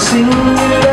sing